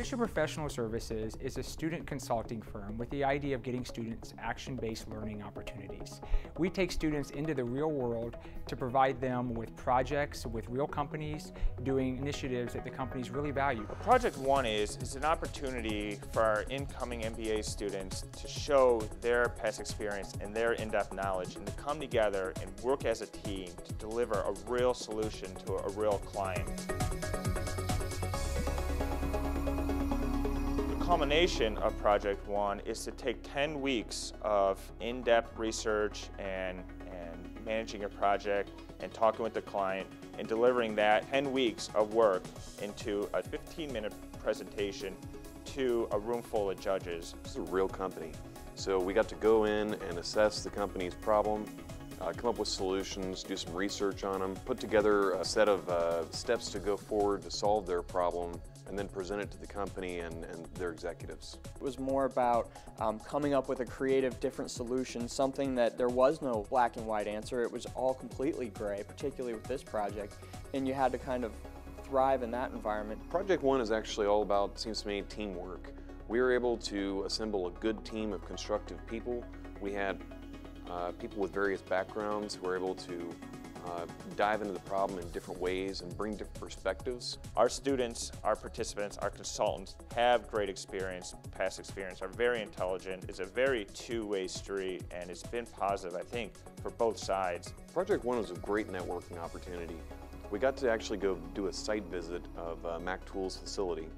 Fisher Professional Services is a student consulting firm with the idea of getting students action-based learning opportunities. We take students into the real world to provide them with projects with real companies doing initiatives that the companies really value. Project One is, is an opportunity for our incoming MBA students to show their past experience and their in-depth knowledge and to come together and work as a team to deliver a real solution to a real client. Culmination of Project One is to take 10 weeks of in-depth research and, and managing a project and talking with the client and delivering that 10 weeks of work into a 15-minute presentation to a room full of judges. This is a real company. So we got to go in and assess the company's problem, uh, come up with solutions, do some research on them, put together a set of uh, steps to go forward to solve their problem, and then present it to the company and, and their executives. It was more about um, coming up with a creative, different solution, something that there was no black and white answer. It was all completely gray, particularly with this project, and you had to kind of thrive in that environment. Project One is actually all about, seems to me, teamwork. We were able to assemble a good team of constructive people. We had uh, people with various backgrounds who were able to uh, dive into the problem in different ways and bring different perspectives. Our students, our participants, our consultants have great experience, past experience, are very intelligent. It's a very two-way street and it's been positive, I think, for both sides. Project One was a great networking opportunity. We got to actually go do a site visit of uh, Mac Tools facility,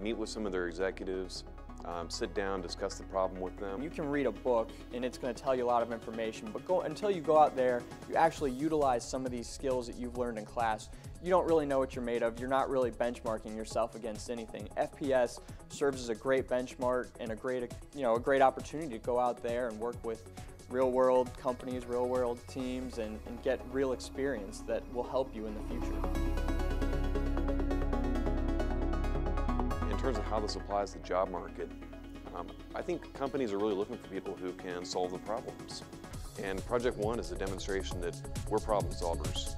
meet with some of their executives, um, sit down, discuss the problem with them. You can read a book and it's going to tell you a lot of information, but go, until you go out there, you actually utilize some of these skills that you've learned in class, you don't really know what you're made of. You're not really benchmarking yourself against anything. FPS serves as a great benchmark and a great, you know, a great opportunity to go out there and work with real world companies, real world teams, and, and get real experience that will help you in the future. Terms of how this applies to the job market, um, I think companies are really looking for people who can solve the problems. And Project One is a demonstration that we're problem solvers.